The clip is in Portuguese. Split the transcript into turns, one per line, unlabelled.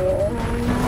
Música